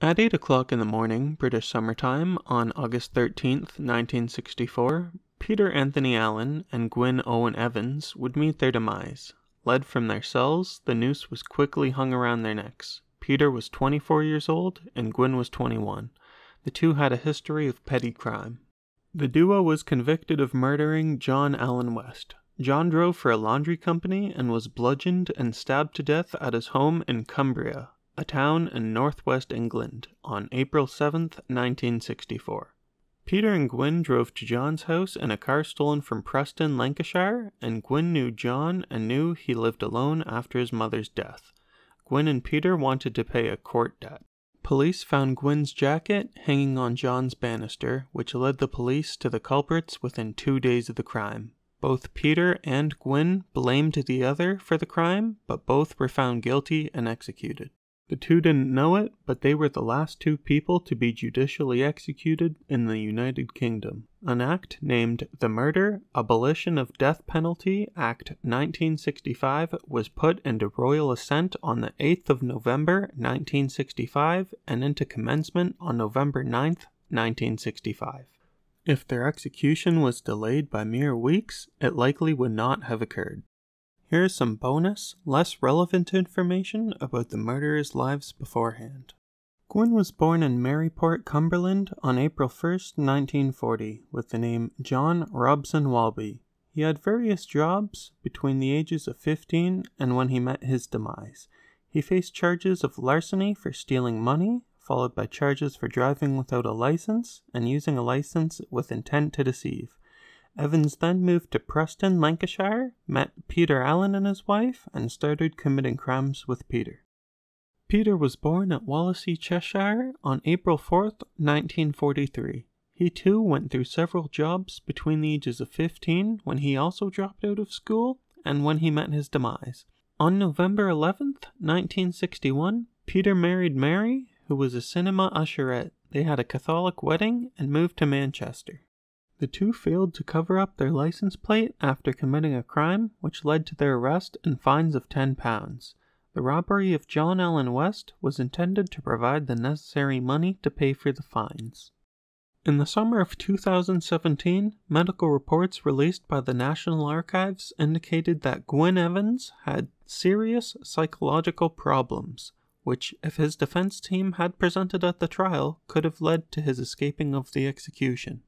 At 8 o'clock in the morning, British Summer Time, on August 13th, 1964, Peter Anthony Allen and Gwynne Owen Evans would meet their demise. Led from their cells, the noose was quickly hung around their necks. Peter was 24 years old and Gwynne was 21. The two had a history of petty crime. The duo was convicted of murdering John Alan West. John drove for a laundry company and was bludgeoned and stabbed to death at his home in Cumbria, a town in northwest England, on April 7, 1964. Peter and Gwynne drove to John's house in a car stolen from Preston, Lancashire, and Gwynne knew John and knew he lived alone after his mother's death. Gwynne and Peter wanted to pay a court debt. Police found Gwynne's jacket hanging on John's banister, which led the police to the culprits within two days of the crime. Both Peter and Gwynne blamed the other for the crime, but both were found guilty and executed. The two didn't know it, but they were the last two people to be judicially executed in the United Kingdom. An act named the Murder, Abolition of Death Penalty Act 1965 was put into royal assent on the 8th of November 1965 and into commencement on November 9th, 1965. If their execution was delayed by mere weeks, it likely would not have occurred. Here is some bonus, less relevant information about the murderers' lives beforehand. Gwynne was born in Maryport, Cumberland on April 1, 1940, with the name John Robson Walby. He had various jobs between the ages of 15 and when he met his demise. He faced charges of larceny for stealing money, followed by charges for driving without a license and using a license with intent to deceive. Evans then moved to Preston, Lancashire, met Peter Allen and his wife, and started committing crimes with Peter. Peter was born at Wallasey, Cheshire on April 4, 1943. He too went through several jobs between the ages of 15, when he also dropped out of school, and when he met his demise. On November 11, 1961, Peter married Mary, who was a cinema usherette. They had a Catholic wedding and moved to Manchester. The two failed to cover up their license plate after committing a crime, which led to their arrest and fines of £10. The robbery of John Alan West was intended to provide the necessary money to pay for the fines. In the summer of 2017, medical reports released by the National Archives indicated that Gwynne Evans had serious psychological problems, which, if his defense team had presented at the trial, could have led to his escaping of the execution.